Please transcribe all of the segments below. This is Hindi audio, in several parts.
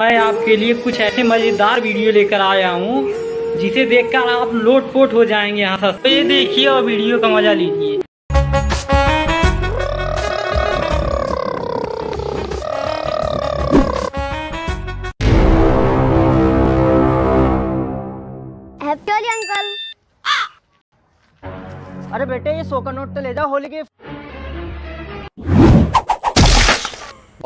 मैं आपके लिए कुछ ऐसे मज़ेदार वीडियो लेकर आया हूँ जिसे देखकर आप लोट लोटपोट हो जाएँगे यहाँ तो ये देखिए और वीडियो का मज़ा लीजिए। अंकल अरे बेटे ये सौ का नोट तो ले जाओ होली के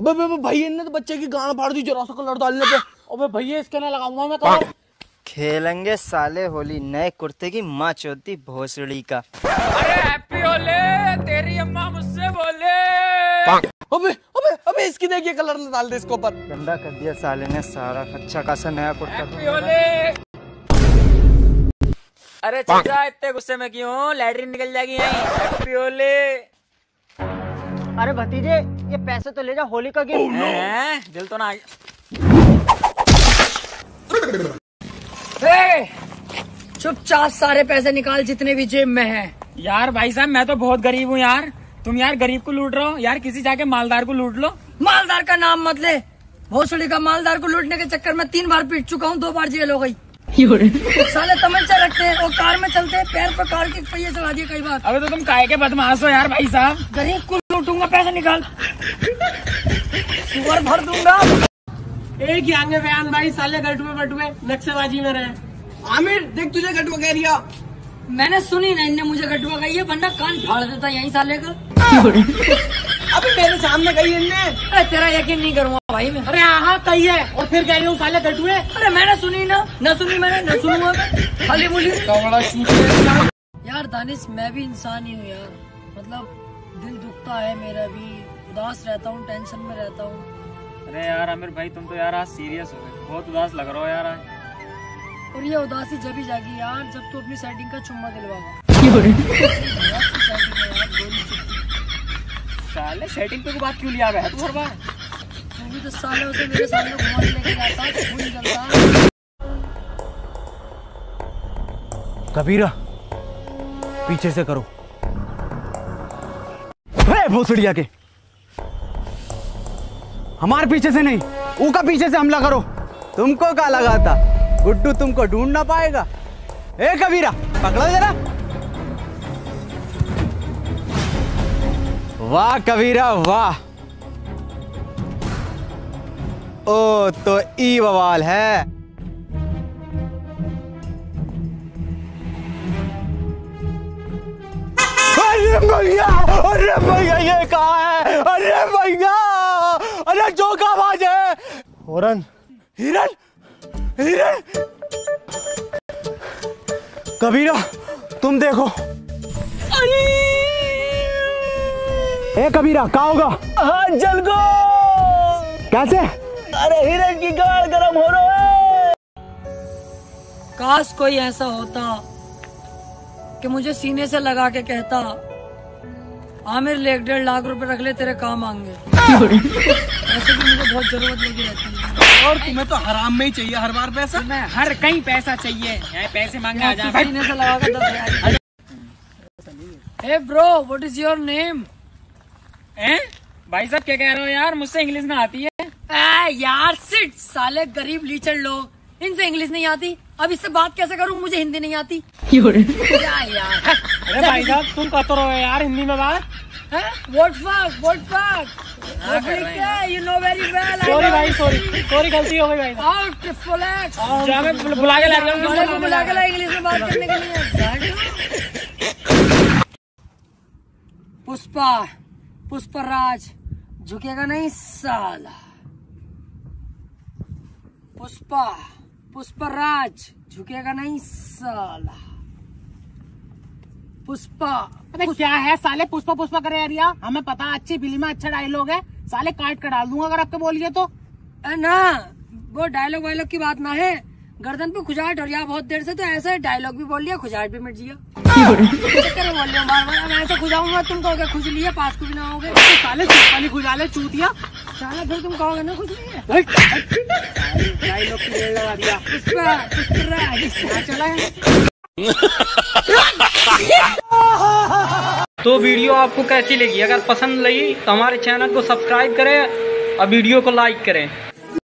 अबे अबे भाई इनने तो बच्चे की गांड फाड़ दी जरा सा कलर डालने पे अबे भैया इसके ना लगाऊँगा मैं कलर खेलेंगे साले होली नए कुर्ते की माँ चौथी भोसड़ी का। अरे हैप्पी होली तेरी अम्मा मुझसे बोले। अबे अबे अबे इसकी देखिए कलर ना डाल दे इसके ऊपर। गंदा कर दिया साले ने सारा अच्छा खासा नया कुर्ता। अरे चाचा इतने गुस्से में क्यों? लैटरिन निकल जाएगी यहीं। हैप्पी होली। अरे भतीजे ये पैसे तो ले जाओ होली का गिफ्ट हैं? दिल तो ना आ गया चुपचाप सारे पैसे निकाल जितने भी जेब में है। यार भाई साहब मैं तो बहुत गरीब हूँ यार। तुम यार गरीब को लूट रहे हो? यार किसी जाके मालदार को लूट लो। मालदार का नाम मत ले। भोसड़ी का मालदार को लूटने के चक्कर में तीन बार पीट चुका हूँ दो बार जेल हो गई। साले तमंचा रखते हैं और कार में चलते हैं पैर पर कार के पहिए चला दिए कई बार। अबे तो तुम काय के बदमाश हो यार भाई साहब? गरीब लूटूँगा पैसे निकाल। सुअर भर दूँगा। एक ही आगे बयान भाई साले गटुए बटुए नक्शेबाजी में रहे। आमिर देख तुझे गटुआ कह रही मैंने सुनी ना इनने मुझे कटवा गई है। वरना कान फाड़ देता यही साले का। अबे मेरे सामने कही इनने। अरे तेरा यकीन नहीं करूँगा भाई मैं। अरे हाँ कही है। और फिर कह रही हूँ साले गटुए। अरे मैंने सुनी ना। न सुनी मैंने न सुनूँगा मैं। खाली बोली। यार दानिश मैं भी इंसान ही हूँ यार। मतलब दिल दुखता है मेरा भी उदास रहता हूँ टेंशन में रहता हूँ। अरे यार आमिर भाई तुम तो यार आज सीरियस हो गए। बहुत उदास लग रहा हो यार आज। और ये उदासी जब ही जागी यार जब तू तो अपनी सेटिंग का चुम्मा दिलवागा साले सेटिंग पे बात क्यों लिया हुआ है तू हर बार? तू भी तो सालों से मेरे सामने घुमा लेके जाता खून निकलता कबीरा पीछे से करो। अरे भोसड़िया के हमारे पीछे से नहीं ऊका पीछे से हमला करो। तुमको क्या लगा था? गुड्डू तुमको ढूंढ ना पाएगा। ए, कबीरा, पकड़ो जरा। वाह, कबीरा, वाह। ओ तो ई बवाल है। अरे भैया अरे भैया ये कहा है? अरे भैया अरे जोका बाज है। हिरन हिरन हिरन। कबीरा तुम देखो। अरे ए कबीरा क्या होगा? हाँ जल गो। कैसे? अरे हिरन की गाड़ गरम हो रहा है। काश कोई ऐसा होता कि मुझे सीने से लगा के कहता। आमिर ले एक डेढ़ लाख रुपए रख ले तेरे काम आएँगे। ऐसे भी मुझे बहुत ज़रूरत लगी रहती है। और तुम्हें तो हराम में ही चाहिए हर बार पैसा। मैं हर कहीं पैसा चाहिए। पैसे मांगने आ जा से लगा के दस हज़ार। Hey bro what is your name हैं? भाई साहब क्या कह रहे हो यार? मुझसे इंग्लिश ना आती है। ए यार सिट। साले गरीब लीचड़ लोग। इनसे इंग्लिश नहीं आती। अब इससे बात कैसे करूँ? मुझे हिंदी नहीं आती। क्या यार? अरे भाई साहब तुम कहते रहो यार हिंदी में बात। What fuck what fuck you know very well sorry भाई सॉरी सॉरी गलती हो गई भाई जा मैं बुला के बुला के इंग्लिश में बात करने के लिए। पुष्पा पुष्पराज झुकेगा नहीं साला। पुष्पा। पुष्पराज झुकेगा नहीं साला। पुष्पा अबे क्या है साले? पुष्पा पुष्पा करे यारिया हमें पता अच्छी फ़िल्म है अच्छा डायलॉग है। साले काट कर डाल दूँगा अगर आपके बोलिए तो। ना वो डायलॉग वायलॉग की बात ना है। गर्दन पे खुजाट और यहाँ बहुत देर से तो ऐसा डायलॉग भी बोल लिया खुजाट भी मिट जिया बोल लिया बार बार ऐसे खुजाऊँगा तुम कहोगे खुजली है पास को भी ना होगे साले चुपाली खुजाले चूतिया। फिर तुम कहोगे ना खुजली है डायलॉग की रेल लगा दिया पुष्पा पुष्पराज चला है तो वीडियो आपको कैसी लगी? अगर पसंद लगी तो हमारे चैनल को सब्सक्राइब करें और वीडियो को लाइक करें।